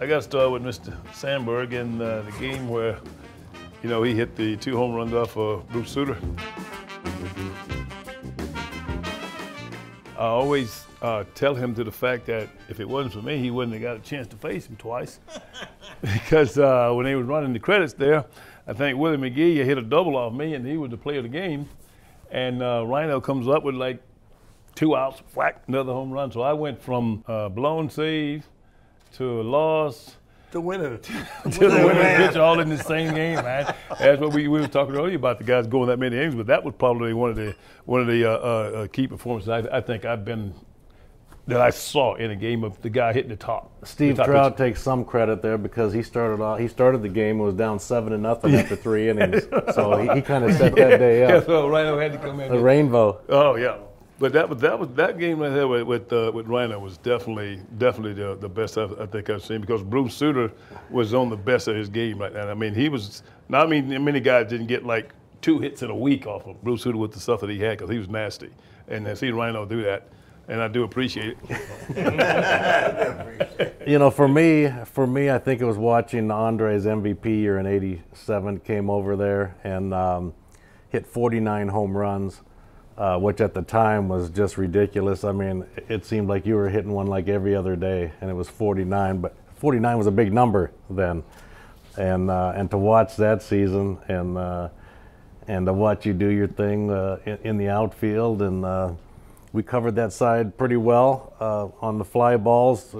I got to start with Mr. Sandberg in uh, the game where, you know, he hit the two home runs off of Bruce Sutter. I always uh, tell him to the fact that if it wasn't for me, he wouldn't have got a chance to face him twice. because uh, when they was running the credits there, I think Willie McGee hit a double off me, and he was the player of the game. And uh, Ryno comes up with like two outs, whack, another home run. So I went from uh, blown save to a loss to winning to the winning pitch all in the same game, man. That's what we, we were talking earlier about the guys going that many innings, but that was probably one of the one of the uh, uh, key performances I, I, think I've been that I saw in a game of the guy hitting the top. Steve the top Trout takes some credit there because he started off, he started the game and was down seven to nothing after three innings, so he, he kind of set that day up. Yeah, so Ryno had to come in. The rainbow. Oh yeah. But that was that was that game right there with with, uh, with was definitely definitely the, the best I, I, think I've seen because Bruce Sutter was on the best of his game right now. I mean he was. Not I mean many guys didn't get like two hits in a week off of Bruce Sutter with the stuff that he had because he was nasty, and to see Ryno do that, and I do appreciate it. you know, for me, for me, I think it was watching Andre's MVP year in '87 came over there and um, hit 49 home runs uh, which at the time was just ridiculous. I mean, it seemed like you were hitting one like every other day, and it was 49. But 49 was a big number then, and uh, and to watch that season and uh, and to watch you do your thing uh, in, in, the outfield, and uh, we covered that side pretty well uh, on the fly balls.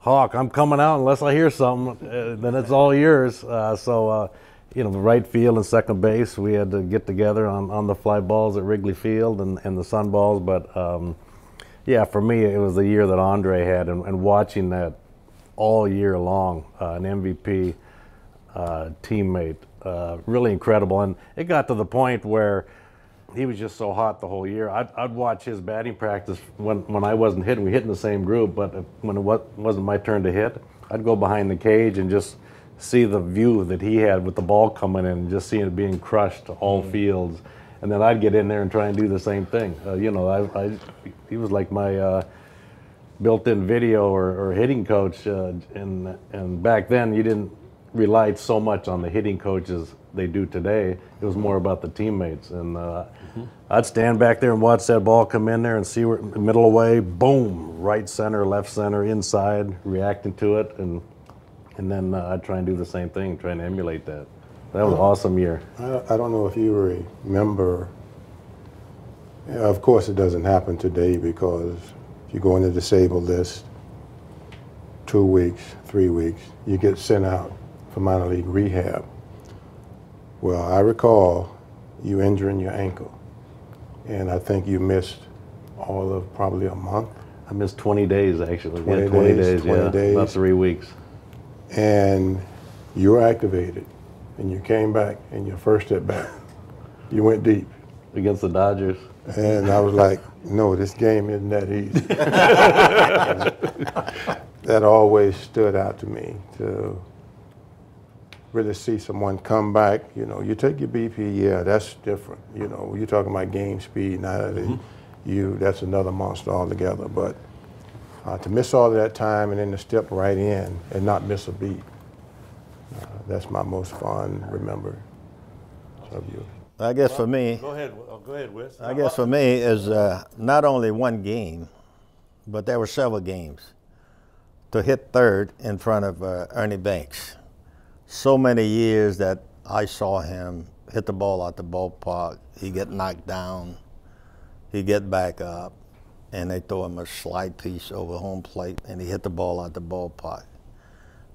Hawk, I'm coming out unless I hear something. then it's all yours. so you know, the right field and second base, we had to get together on, on the fly balls at Wrigley Field and, and the sun balls. But um, yeah, for me, it was the year that Andre had, and, and watching that all year long, uh, an MVP uh, teammate, uh, really incredible. And it got to the point where he was just so hot the whole year. I'd, I'd watch his batting practice when, when I wasn't hitting. We hit in the same group, but when it wasn't my turn to hit, I'd go behind the cage and just – see the view that he had with the ball coming in, just seeing it being crushed to all mm. fields. And then I'd get in there and try and do the same thing. Uh, you know, I, I, he was like my uh, built-in video or, or hitting coach. Uh, and and back then, you didn't rely so much on the hitting coaches they do today. It was more about the teammates. And uh, mm-hmm. I'd stand back there and watch that ball come in there and see where middle away, boom, right center, left center, inside, reacting to it, and and then uh, I'd try and do the same thing, trying to emulate that. That was an awesome year. I, I don't know if you remember. Of course, it doesn't happen today because if you go on the disabled list, two weeks, three weeks, you get sent out for minor league rehab. Well, I recall you injuring your ankle, and I think you missed all of probably a month. I missed 20 days actually. 20, yeah, 20 days, days 20 yeah, days. about three weeks and you were activated and you came back and your first at bat, you went deep. Against the Dodgers. And I was like, no, this game isn't that easy. that always stood out to me to really see someone come back. You know, you take your BP, yeah, that's different. You know, you're talking about game speed, now mm-hmm. you, that's another monster altogether. But uh, to miss all of that time and then to step right in and not miss a beat, uh, that's my most fond remember of you. I guess for me, go ahead, go ahead, Wes. I guess for me is uh, not only one game, but there were several games to hit third in front of uh, Ernie Banks. So many years that I saw him hit the ball out the ballpark. He get knocked down, he get back up, and they throw him a slide piece over home plate, and he hit the ball out the ballpark.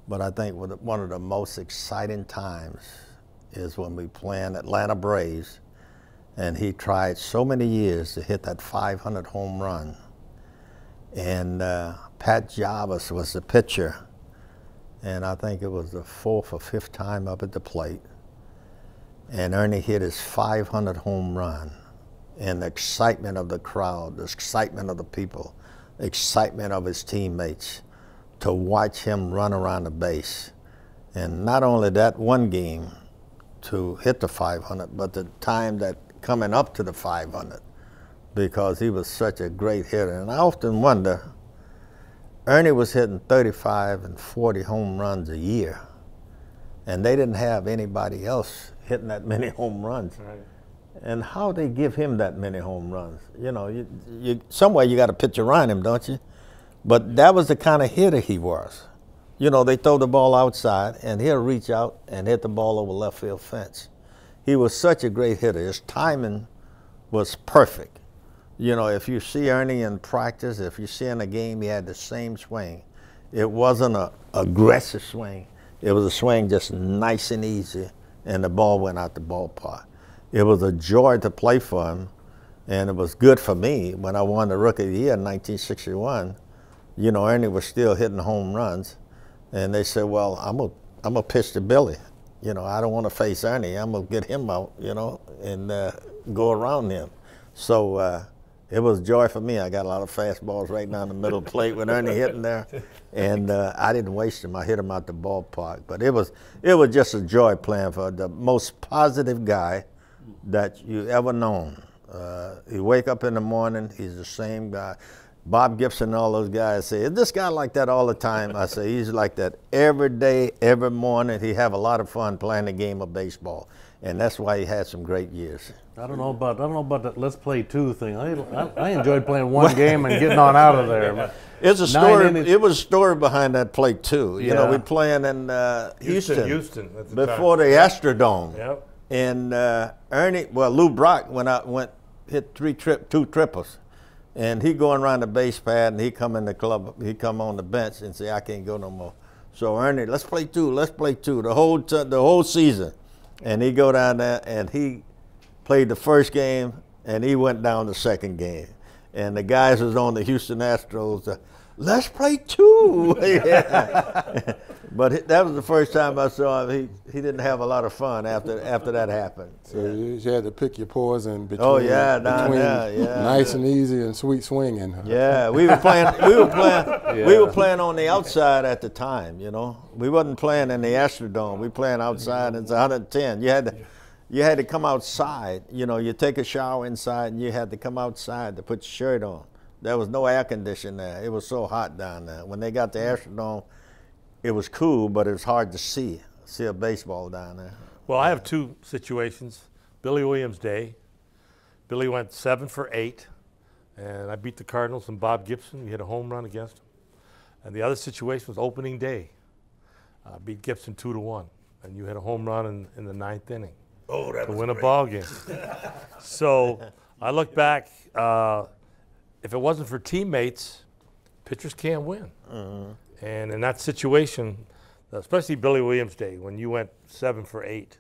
But I think one of the most exciting times is when we playing Atlanta Braves, and he tried so many years to hit that 500 home run. And uh, Pat Jarvis was the pitcher, and I think it was the fourth or fifth time up at the plate. And Ernie hit his 500 home run and the excitement of the crowd, the excitement of the people, the excitement of his teammates to watch him run around the base. And not only that one game to hit the 500, but the time that coming up to the 500 because he was such a great hitter. And I often wonder, Ernie was hitting 35 and 40 home runs a year, and they didn't have anybody else hitting that many home runs. Right. And how they give him that many home runs? You know, you, you somewhere you got to pitch around him, don't you? But that was the kind of hitter he was. You know, they throw the ball outside, and he'll reach out and hit the ball over left field fence. He was such a great hitter. His timing was perfect. You know, if you see Ernie in practice, if you see in a game, he had the same swing. It wasn't a aggressive swing. It was a swing just nice and easy, and the ball went out the ballpark. It was a joy to play for him, and it was good for me when I won the Rookie of the Year in 1961. You know, Ernie was still hitting home runs, and they said, "Well, I'm gonna I'm gonna pitch to Billy. You know, I don't want to face Ernie. I'm gonna get him out. You know, and uh, go around him." So. Uh, it was joy for me. I got a lot of fastballs right down the middle plate with Ernie hitting there, and uh, I didn't waste them. I hit them out the ballpark. But it was it was just a joy playing for the most positive guy that you ever known. Uh, you wake up in the morning, he's the same guy. Bob Gibson and all those guys say, is this guy like that all the time? I say, he's like that every day, every morning. He have a lot of fun playing the game of baseball. And that's why he had some great years. I don't know about I don't know about that let's play two thing. I, I, I enjoyed playing one game and getting on out of there. But It's a story. innings. It was a story behind that play too. You know, we playing in uh, Houston, Houston, Houston at the before time. the Astrodome. Yep. And uh, Ernie, well, Lou Brock went out, went hit three trip, two triples, and he going around the base pad, and he come in the club, he come on the bench and say, I can't go no more. So Ernie, let's play two, let's play two, the whole the whole season, and he go down there and he played the first game, and he went down the second game, and the guys was on the Houston Astros. Uh, Let's play two. Yeah. but that was the first time I saw him. He, he didn't have a lot of fun after after that happened. So you you had to pick your poison between, Oh, yeah, down between yeah. nice and easy and sweet swinging. Yeah, we were playing. We were playing. We were playing on the outside at the time. You know, we wasn't playing in the Astrodome. We playing outside. And It's 110. You had to, you had to come outside. You know, you take a shower inside, and you had to come outside to put your shirt on. There was no air conditioning there. It was so hot down there. When they got the mm-hmm. Astrodome, it was cool, but it was hard to see see a baseball down there. Well, I have two situations. Billy Williams Day. Billy went seven for eight, and I beat the Cardinals and Bob Gibson. We hit a home run against him. And the other situation was opening day. I beat Gibson two to one, and you hit a home run in, in the ninth inning Oh, that to win a ball game. so I look back. Uh, if it wasn't for teammates, pitchers can't win. And in that situation, especially Billy Williams Day, when you went seven for eight,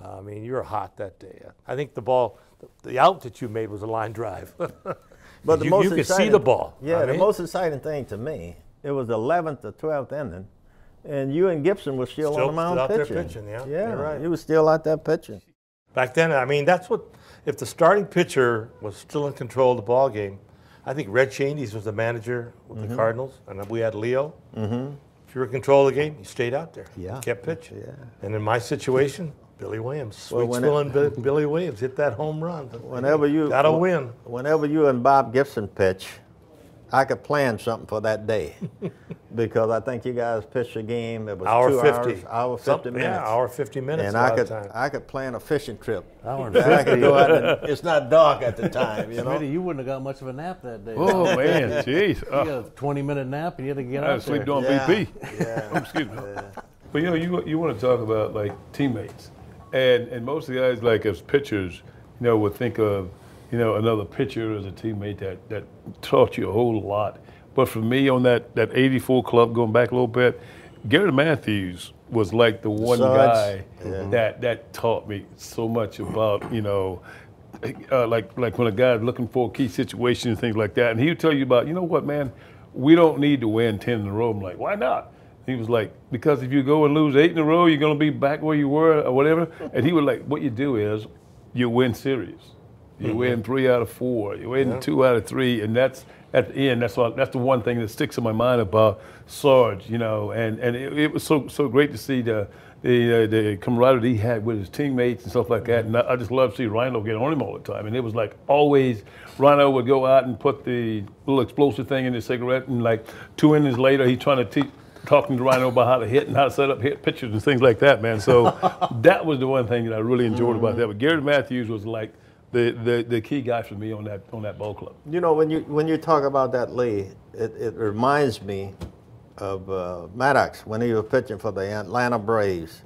uh, I mean, you were hot that day. I think the ball, the out that you made was a line drive. But the you, most you could see the ball. Yeah, I the mean, most exciting thing to me, it was the 11th or 12th inning, and you and Gibson were still, Still- on the mound out there pitching. pitching, yeah, yeah, right. He was still out there pitching. Back then, I mean, that's what. If the starting pitcher was still in control of the ball game, I think Red Schoendienst was the manager with Mm-hmm. the Cardinals, and we had Leo. Mm-hmm. If you were in control of the game, you stayed out there. Yeah. Kept pitching. Yeah. And in my situation, Billy Williams, Well, sweet when it- Billy Williams hit that home run. Whenever you gotta win. Whenever you and Bob Gibson pitch, I could plan something for that day, because I think you guys pitched a game. It was Hour two fifty. hours, hour fifty Something- minutes. Yeah, hour fifty minutes. and a I lot of could. I could plan a fishing trip. Hour and That I could go out and it's not dark at the time, you know. Smitty, you wouldn't have got much of a nap that day. Oh man, jeez. You Uh, got a 20 minute nap and you had to get I out was asleep there. doing Yeah. BP. Yeah. Oh, excuse me. But you know, you you want to talk about like teammates, and and most of the guys like as pitchers, you know, would think of you know another pitcher as a teammate that that taught you a whole lot. But for me, on that that '84 club, going back a little bit, Gary Matthews was like the one Suds. guy that that taught me so much about you know. Uh, like like when a guy's looking for a key situation and things like that, and he would tell you about, you know what, man, we don't need to win ten in a row. I'm like, why not? He was like, because if you go and lose eight in a row, you're gonna be back where you were or whatever. And he was like, what you do is you win series. You mm-hmm. win three out of four. You win two out of three, and that's at the end. That's all, that's the one thing that sticks in my mind about Sarge. You know, and and it, it was so so great to see the. The, uh, the camaraderie he had with his teammates and stuff like that, mm-hmm. and I, I just love to see Ryno get on him all the time. And it was like always, Ryno would go out and put the little explosive thing in his cigarette, and like two innings later, he's trying to teach talking to Ryno about how to hit and how to set up hit pitches and things like that, man. So that was the one thing that I really enjoyed about mm-hmm. that. But Gary Matthews was like the, the, the key guy for me on that on that ball club. You know, when you when you talk about that Lee, it, it reminds me of uh, Maddux when he was pitching for the Atlanta Braves,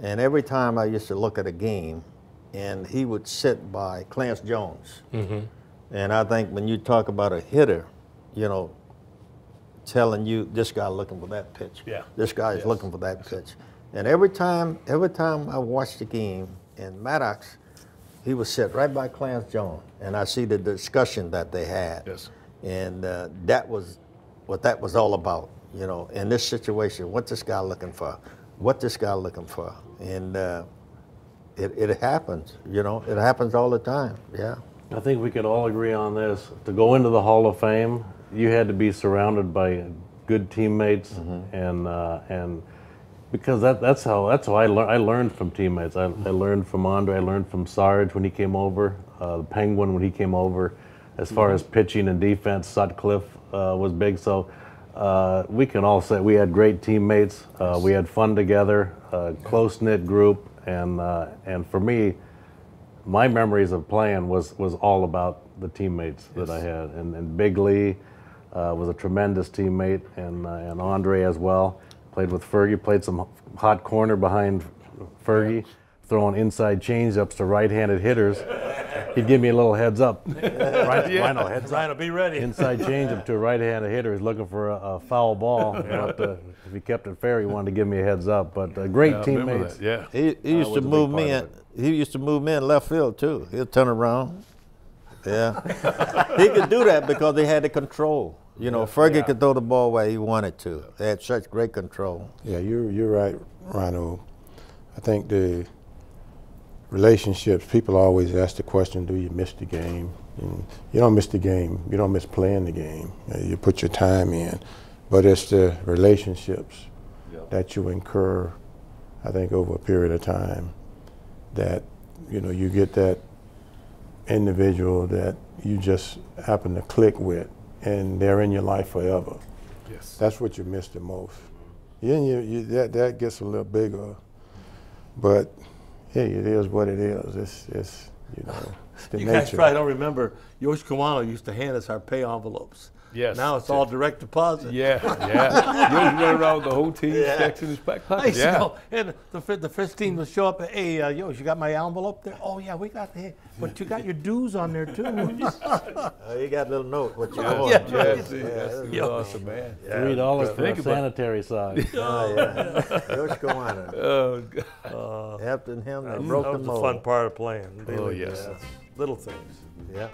and every time I used to look at a game, and he would sit by Clarence Jones, and I think when you talk about a hitter, you know, telling you this guy looking for that pitch, Yeah. this guy is Yes. looking for that pitch, and every time every time I watched the game, and Maddux, he was sit right by Clarence Jones, and I see the discussion that they had. Yes. And uh, that was what that was all about, you know, in this situation, what this guy looking for, what this guy looking for. And uh, it, it happens, you know, it happens all the time, yeah. I think we could all agree on this. To go into the Hall of Fame, you had to be surrounded by good teammates, and uh, and because that that's how that's how I learned. I learned from teammates. I, I learned from Andre. I learned from Sarge when he came over. Uh, the Penguin when he came over. As far as pitching and defense, Sutcliffe uh, was big. So uh, we can all say we had great teammates. Uh, we had fun together, uh, close knit group, and uh, and for me my memories of playing was was all about the teammates that I had, and, and Big Lee uh, was a tremendous teammate, and uh, and Andre as well. Played with Fergie, played some hot corner behind Fergie, throwing inside changeups to right-handed hitters. He'd give me a little heads up. right, Ryno, heads up. Ryno, be ready. Inside changeup to a right-handed hitter who's looking for a, a foul ball. But uh, if he kept it fair, he wanted to give me a heads up. But uh, great I remember teammates. Yeah. He, he used to move me in, he used to move me in left field too. He'll turn around. Yeah. he could do that because he had the control. You know, Fergie could throw the ball where he wanted to. They had such great control. Yeah, you're you're right, Ryno. I think the relationships. People always ask the question, "Do you miss the game?" And you don't miss the game. You don't miss playing the game. Uh, You put your time in, but it's the relationships that you incur. I think over a period of time, that you know you get that individual that you just happen to click with, and they're in your life forever. Yes. That's what you miss the most. Yeah, you, you, that that gets a little bigger, but hey, it is what it is. It's it's you know it's the You nature. guys probably don't remember, Yosh Kawano used to hand us our pay envelopes. Yes. Now it's all direct deposit. Yeah, yeah. you was running around the whole team, Yeah. checks in his back I pocket. Yeah. go, and the, the first team would show up, hey, uh, yo, you got my envelope there? Oh, yeah, we got the, but you got your dues on there too. Uh, you got a little note what you Yeah, want. Yeah. yeah, see, that's Yeah. awesome, man. Three dollars for a Think about it. sanitary side. Oh, yeah. Yosh Kawano. Oh, God. After him, they that broke was the the mold. fun part of playing. Oh, yes. yeah. Little things. Yeah.